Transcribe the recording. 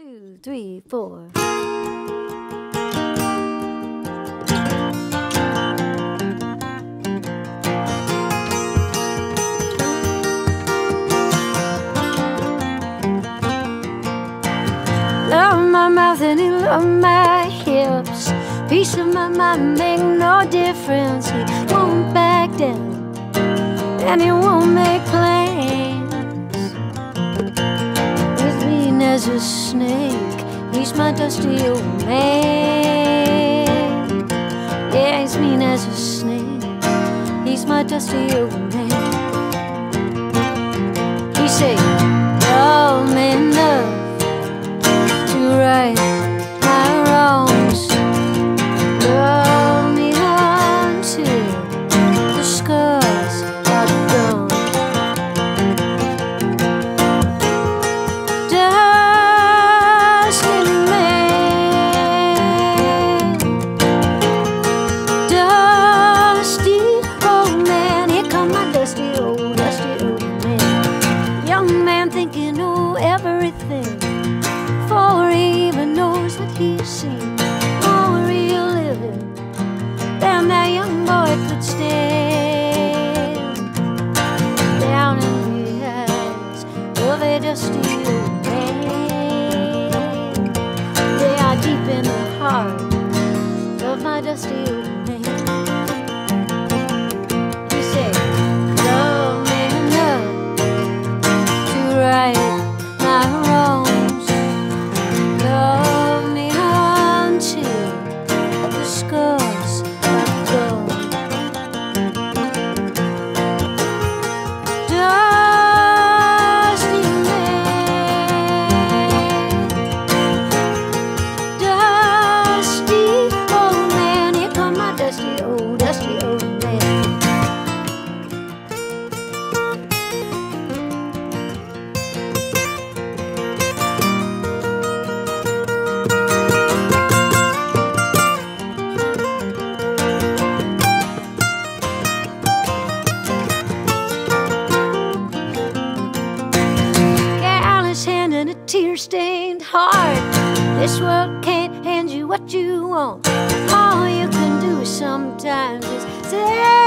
two, three, four. Love my mouth and he love my hips. Piece of my mind make no difference. He won't back down and he won't make plans. As a snake. He's my dusty old man. Yeah, he's mean as a snake. He's my dusty old man. He's seen. Oh, real living. Damn, that young boy could stand down in the eyes of a dusty old man. They are deep in the heart of my dusty old. A tear-stained heart. This world can't hand you what you want. All you can do sometimes is say.